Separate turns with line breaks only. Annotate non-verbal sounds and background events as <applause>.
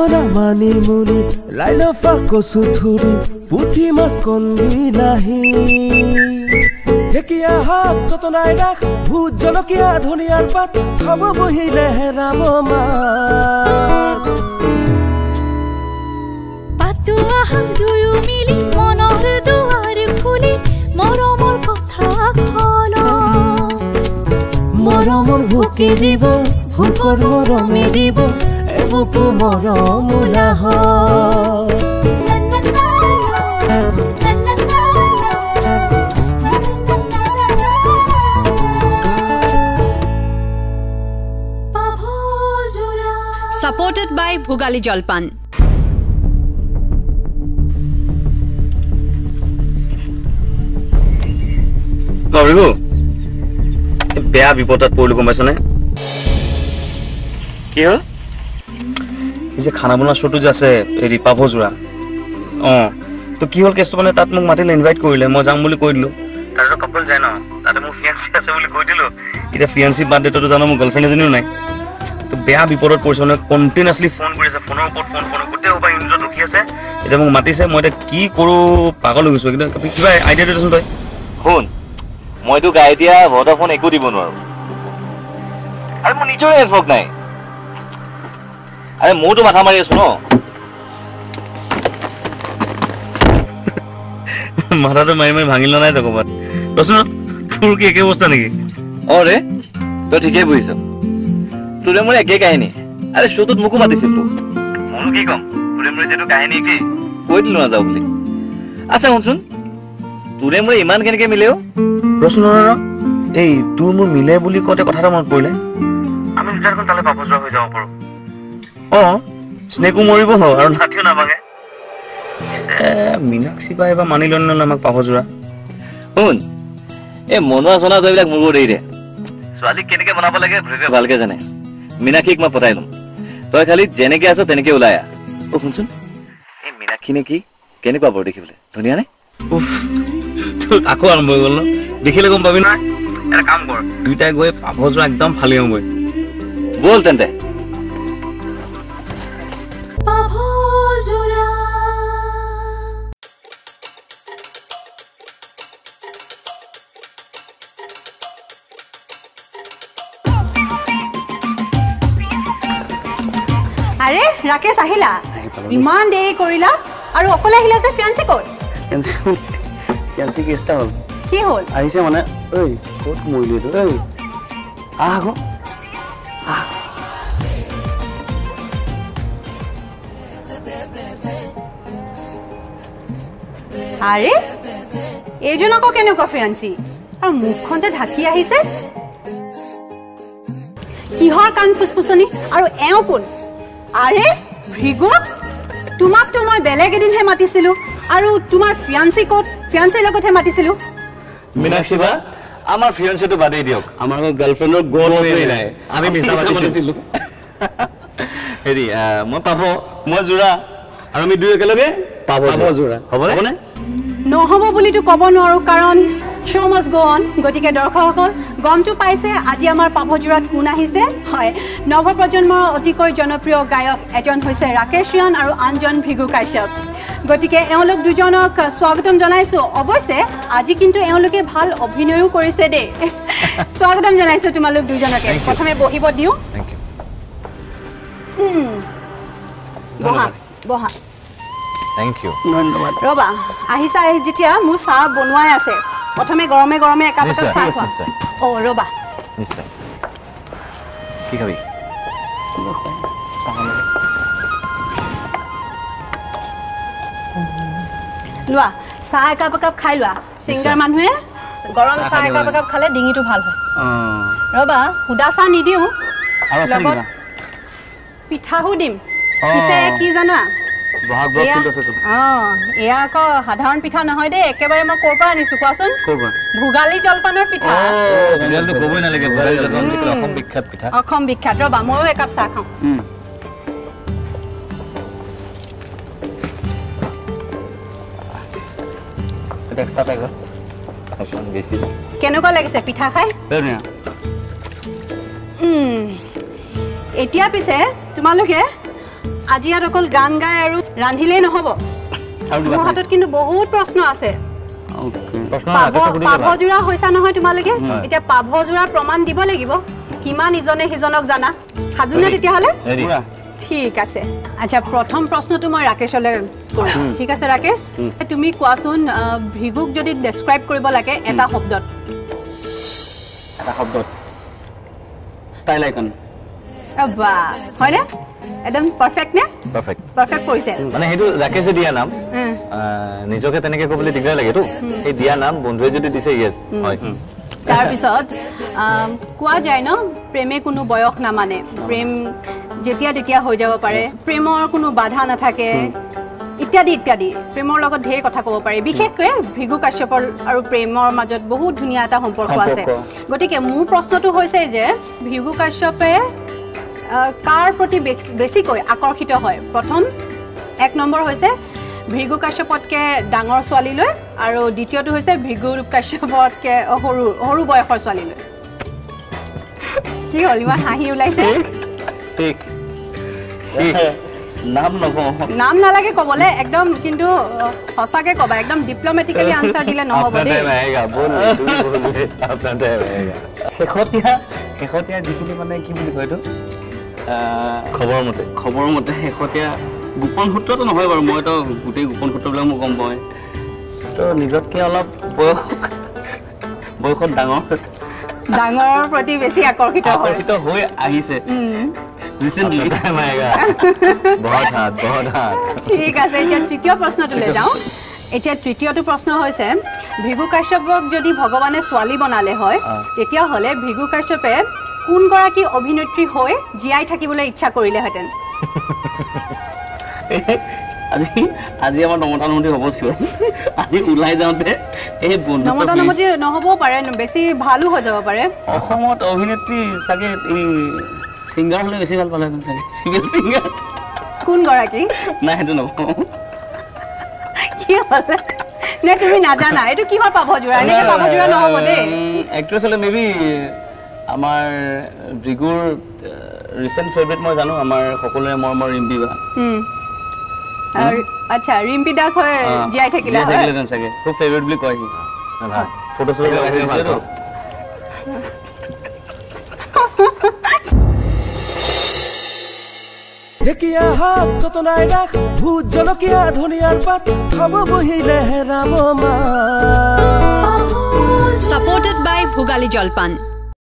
খুতনা মানিমুনি লাইলফা কচু থুৰি পুঠি মাছ কণ বিলাহী ঢেকীয়া শাক যতনাই ৰাখ ভোট জলকীয়া ধনিয়াৰ পাত খাব বহিলে হেৰাব মাত।
পাতো আহা দুয়ো মিলি মনৰ দুৱাৰ খুলি মৰমৰ কথা কল।
মৰমৰ ভোকে দিব ভোকৰ মৰমে দিব এবুকু মৰমোলা হয়
ছাপৰ্টেড বাই ভোগালী জলপান
নৰিগু বেয়া বিপদত পৰিলো গম পাইছনে? কি হ'ল? এই যে খানা বনোৱা শ্ব'টো যে আছে হেৰি পাভযোৰা অঁ তো কি হ'ল কেছটো মানে তাত মোক মাতিলে ইনভাইট কৰিলে মই যাম বুলি কৈ দিলোঁ। তাতেতো কাপল যায় ন তাতে মোৰ ফিয়াঞ্চি আছে বুলি কৈ দিলোঁ। এতিয়া ফিয়াঞ্চি বাৰ্থডেটো জানো মোৰ গাৰ্লফ্ৰেণ্ড এজনীও নাই। তো বেয়া বিপদত পৰিছে মানে কণ্টিনিউৱাছলি ফোন কৰি আছে ফোনৰ ওপৰত ফোন ফোন গোটেই সোপা ইউনিটত ৰখি আছে। এতিয়া মোক মাতিছে মই এতিয়া কি কৰোঁ পাগল হৈ গৈছোঁ। কিন্তু কিবা আইডিয়া দেচোন তই।
শুন মইতো গাই দিয়া ভডাফোন একো দিব নোৱাৰো। আৰে মোৰ নিজৰে নেটৱৰ্ক নাই। আৰে মইতো মাথা মাৰি আছো ন
মাথাটো মাৰি মাৰি ভাঙিল নাই তই ক'ৰবাত ৰচোন তোৰ কি একে অৱস্থা নেকি
অ ৰে তই ঠিকেই বুজিছ তোৰে মোৰ একেই কাহিনী আৰে শ্ব'টোত মোকো মাতিছিল তোক
মইনো কি ক'ম তোৰে মোৰ এতিয়াতো কাহিনী কি
কৈ দিলো নাযাওঁ বুলি আচ্ছা শুনচোন তোৰে মোৰে ইমান কেনেকে মিলেও
ৰচোন ৰ ৰ। এই তোৰ মোৰ মিলে বুলি কওঁতে কথা এটা মনত পৰিলে আমি দেখোন তালৈ পাব যোৱা হৈ যাব পাৰো অঁ স্নেকো মৰিব আৰু নাতিও নাভাঙে মীনাক্ষী বা এবাৰ মানি লয় নলয় আমাক পাভযোৰা
শুন এই মনোৱা চনোৱা এইবিলাক মোৰ দেৰি দে ছোৱালীক কেনেকে বনাব লাগে ভালকে জানে। মীনাক্ষীক মই পতাই ল'ম। তই খালি যেনেকে আছ তেনেকে ওলাই আহ। অ শুনচোন। এই মীনাক্ষী নে কি কেনেকুৱা বৰ দেখিবলৈ? ধুনীয়া নে?
আকৌ আৰম্ভ হৈ গ'ল ন? দেখিলে গম পাবি নহয় এটা কাম কৰ। দুইটাই গৈ পাভযোৰা একদম ফালি আহোঁগৈ।
ব'ল তেন্তে।
ৰাকেশ আহিলা ইমান দেৰি কৰিলা? আৰু অকলে আহিলা যে ফিয়ান্সি ক'ত?
কেঞ্চি কেছ এটা হ'ল?
কি হ'ল?
আহিছে মানে ঐ ক'ত মৰিলি এইটো ঐ আহ আকৌ।
আৰে এইজন আকৌ কেনেকুৱা ফিয়ান্সি আৰু মুখখন যে ঢাকি আহিছে? কিহৰ কাণ ফুচফুচনি? আৰু এওঁ কোন? আৰে ভৃগু তোমাকতো মই বেলেগ এদিনহে মাতিছিলো আৰু তোমাৰ ফিয়ান্সি ক'ত ফিয়ান্সিৰ লগতহে মাতিছিলো।
মীনাক্ষী বা আমাৰ ফিয়ঞ্চিটো বাদেই দিয়ক।
আমাৰ গাৰ্লফ্ৰেণ্ডৰ গ'লটোৱেই নাই। আমি মিছা মাতিছিলো। <laughs> হেৰি মই পাভ মই যোৰা আৰু আমি দুই একেলগে পাভ যোৰা হ'বনে?
নহ'ব বুলিতো ক'ব নোৱাৰো কাৰণ শ্ব' মাছ গ অন গতিকে দৰ্শকসকল গমটো পাইছে আজি আমাৰ পাভযোৰাত কোন আহিছে? হয় নৱপ্ৰজন্মৰ অতিকৈ জনপ্ৰিয় গায়ক এজন হৈছে ৰাকেশ ৰিয়ান আৰু আনজন ভৃগু কাশ্যপ। গতিকে এওঁলোক দুজনক স্বাগতম জনাইছোঁ। অৱশ্যে আজি কিন্তু এওঁলোকে ভাল অভিনয়ো কৰিছে দেই। <laughs> স্বাগতম জনাইছোঁ তোমালোক দুজনকে। প্ৰথমে বহিব দিওঁ। উম, বহা বহা।
থেংক ইউ
ধন্যবাদ।
ৰ'বা আহিছা আহি যেতিয়া মোৰ চাহ বনোৱাই আছে। প্ৰথমে গৰমে গৰমে একাপ চাহ খোৱা। অঁ ৰ'বা।
নিশ্চয়। কি খাবি?
লোৱা চাহ একাপ একাপ খাই লোৱা। ছিংগাৰ মানুহে গৰম চাহ একাপ একাপ খালে ডিঙিটো ভাল হয়। ৰ'বা সুদা চাহ নিদিওঁ। লগত পিঠাও দিম। পিছে কি জানা? এয়া অঁ এয়া আকৌ সাধাৰণ পিঠা নহয় দেই একেবাৰে মই ক'ৰ পৰা আনিছোঁ কোৱাচোন? ভোগালী জলপানৰ পিঠা।
অসম বিখ্যাত পিঠা।
অসম বিখ্যাত ৰ'বা ময়ো একাপ চাহ খাওঁ। কেনেকুৱা লাগিছে পিঠা খাই? এতিয়া পিছে তোমালোকে আজি ইয়াত অকল গান গাই আৰু ৰান্ধিলেই নহ'ব। মোৰ হাতত কিন্তু বহুত প্ৰশ্ন আছে।
প্ৰশ্ন
পাভ। পাভযোৰা হৈছা নহয় তোমালোকে? এতিয়া পাভযোৰাৰ প্ৰমাণ দিব লাগিব। কিমান ইজনে সিজনক জানা? সাজুনে তেতিয়াহ'লে? ঠিক আছে। আচ্ছা প্ৰথম প্ৰশ্নটো মই ৰাকেশলৈ কৰিম ঠিক আছে ৰাকেশ? তুমি কোৱাচোন ভিভুক যদি ডেছক্ৰাইব কৰিব লাগে এটা শব্দত।
এটা শব্দত। ষ্টাইল আইকন
বাহ হয়নে? একদম পাৰফেক্ট নে?
পাৰফেক্ট
পাৰফেক্ট কৰিছে।
মানে সেইটো ৰাকেশে দিয়া নাম। নিজকে তেনেকে ক'বলৈ দিগদাৰ লাগেতো সেই দিয়া নাম বন্ধুৱে যদি দিছে য়েছ হয়।
তাৰপিছত আম, কোৱা যায় ন? প্ৰেমে কোনো বয়স নামানে। প্ৰেম যেতিয়া তেতিয়া হৈ যাব পাৰে। প্ৰেমৰ কোনো বাধা নাথাকে। ইত্যাদি ইত্যাদি। প্ৰেমৰ লগত ঢেৰ কথা ক'ব পাৰি। বিশেষকৈ ভৃগু কাশ্যপৰ আৰু প্ৰেমৰ মাজত বহুত ধুনীয়া এটা সম্পৰ্ক আছে। গতিকে মোৰ প্ৰশ্নটো হৈছে যে ভৃগু কাশ্যপে কাৰ প্ৰতি বেছ- বেছিকৈ আকৰ্ষিত হয়? প্ৰথম এক নম্বৰ হৈছে ভৃগু কাশ্যপতকৈ ডাঙৰ ছোৱালীলৈ আৰু দ্বিতীয়টো হৈছে ভৃগু কাশ্যপতকৈ সৰু সৰু বয়সৰ ছোৱালীলৈ। কি হ'ল? ইমান হাঁহি ওলাইছে?
নাম নকওঁ।
নাম নালাগে ক'বলৈ একদম কিন্তু সঁচাকে ক'বা একদম ডিপ্ল'মেটিকেলি আনচাৰ দিলে নহ'ব দেই।
শেহতীয়া শেহতীয়া যিখিনি মানে কি বুলি কয় এইটো?
খবৰ মতে
খবৰ মতে শেহতীয়া গোপন সূত্ৰটো নহয় বাৰু মইতো গোটেই গোপন সূত্ৰবিলাক মই গম পাওঁৱেই। তো নিজতকৈ অলপ বয়স বয়সত ডাঙৰ।
ডাঙৰৰ প্ৰতি বেছি আকৰ্ষিত
আকৰ্ষিত হৈ আহিছে।
উম,
ৰিচেণ্টলি
আপোনাৰ টাইম আহেগা বহুত হাত বহুত হাত।
ঠিক আছে এতিয়া তৃতীয় প্ৰশ্নটোলৈ যাওঁ। এতিয়া তৃতীয়টো প্ৰশ্ন হৈছে ভৃগু কাশ্যপক যদি ভগৱানে ছোৱালী বনালে হয় তেতিয়াহ'লে ভৃগু কাশ্যপে কোনগৰাকী অভিনেত্ৰী হৈ জীয়াই থাকিবলৈ ইচ্ছা কৰিলেহেঁতেন?
আজি আজি আমাৰ হ'ব চিঞৰ আজি ওলাই যাওঁতে এই বন্ধু
নহ'বও পাৰে বেছি ভালো হৈ যাব পাৰে।
অসমত অভিনেত্ৰী চাগে এই ছিংগাৰ হ'লে বেছি ভাল পালেহেঁতেন চাগে। ছিংগাৰ
কোনগৰাকী?
নাই সেইটো নকওঁ।
কি হ'লে? নে তুমি নাজানা? এইটো কিহৰ পাভযোৰা এনেকে পাভযোৰা নহ'ব দেই।
এক্ট্ৰেছ হ'লে মেবি আমাৰ ভৃগুৰ ৰিচেণ্ট ফেভৰেট মই জানো আমাৰ সকলোৰে মৰমৰ ৰিম্পী বা।
আচ্ছা ৰিম্পী দাস হৈ জীয়াই থাকিলে হয়?
থাকিলেহেঁতেন চাগে। খুব ফেভৰেট বুলি কয় সি।
ভাল
ফটো চটো লগাই।
ঢেকীয়া শাক যতনাই ৰাখ ভোট জলকীয়া ধনিয়াৰ পাত খাব বহিলে হেৰাব মা
ছাপৰ্টেড বাই ভোগালী জলপান।